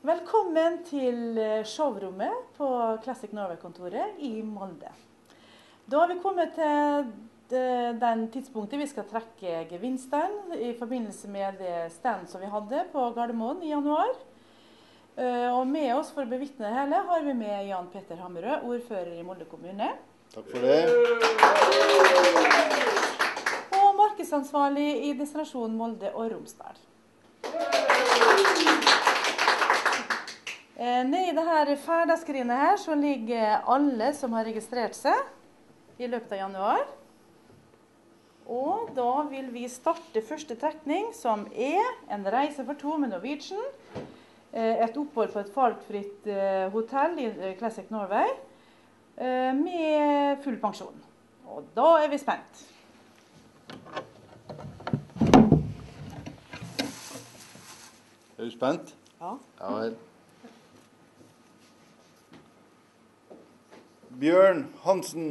Velkommen til eh, showrommet på Classic Norway-kontoret i Molde. Da har vi kommet til den tidspunktet vi skal trekke gevinsten i forbindelse med det stand som vi hadde på Gardermoen i januar. Eh, Og med oss for å bevitne det hele har vi med Jan Petter Hammerød, ordfører i Molde kommune. Takk for det. Og markedsansvarlig i destinasjonen Molde og Romsdal. Eh, Nede i dette ferdigskrinet her så ligger alle som har registrert seg i løpet av januar. Og da vil vi starte første trekning, som er en reise for to med Norwegian. eh, Et opphold på et valgfritt eh, hotell i Classic Norway med full pensjon. Og da er vi spent. Er du spent? Ja. Ja vel. Bjørn Hansen.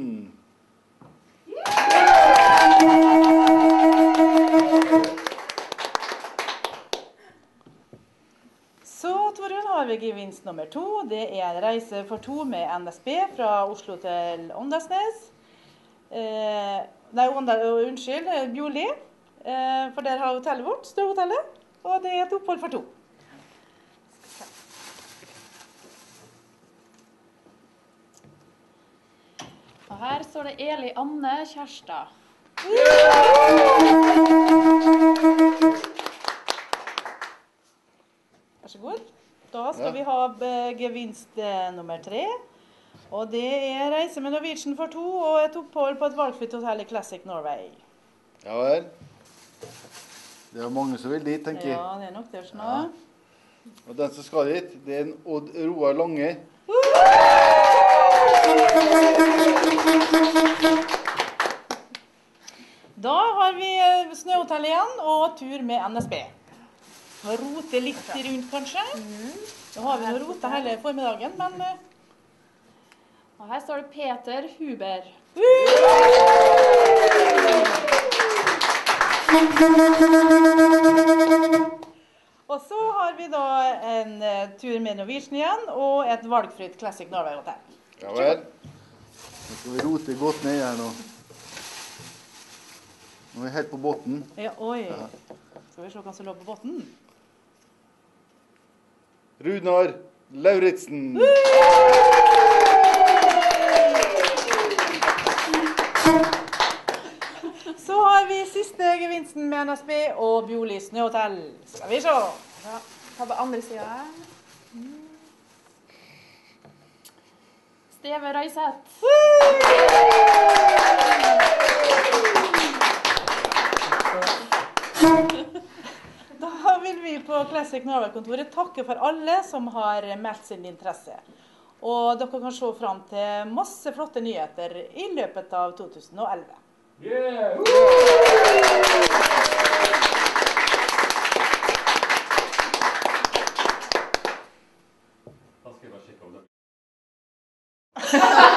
Så Torunn, har vi gevinst nummer to. Det er en reise for to med NSB fra Oslo til Åndalsnes. Eh, nei, Åndal, unnskyld, Bjorli. Eh, for der har hotellet vårt, Støhotellet. Og det er et opphold for to. Og her står det Eli Anne Kjærstad. Vær så god. Da skal Ja. vi ha eh, gevinst eh, nummer tre. Og det er reise med Norwegian for to og et opphold på et valgfritt hotell i Classic Norway. Ja vel. Det er mange som vil dit, tenker jeg. Ja, det er nok det. Sånn. Ja. Og den som skal dit, det er en Odd Roar Lange. Da igjen og tur med NSB. Rote litt rundt, kanskje. Da har vi nå rota hele formiddagen, men eh, Og her står det Peter Huber. Og så har vi da en eh, tur med Norwegian igjen og et valgfritt Classic Norway Hotel. Ja vel. Nå skal vi rote godt ned her nå. Nå er vi helt på bunnen. Ja, oi. Skal vi se hvem som lå på bunnen? Runar Lauritzen. Så har vi siste gevinsten med NSB og Bjoli snøhotell. Skal vi se. Ja, ta på andre sida. Steve Røiseth. Da vil vi på Classic Norway-kontoret takke for alle som har meldt sin interesse. Og dere kan se fram til masse flotte nyheter i løpet av 2011. Da skal jeg bare sjekke om det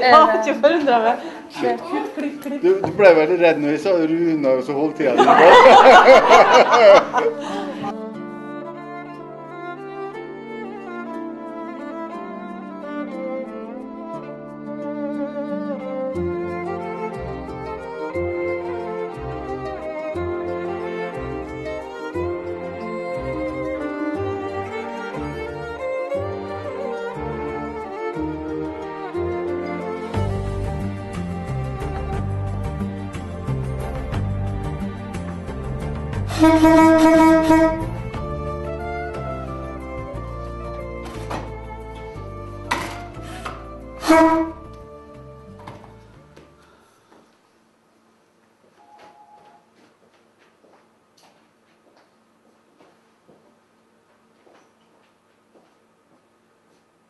Jeg har ikke forundra meg. Klipp, klipp, klipp. Du, du ble veldig redd når jeg sa Runar, og så holdt tida di på. Thank you.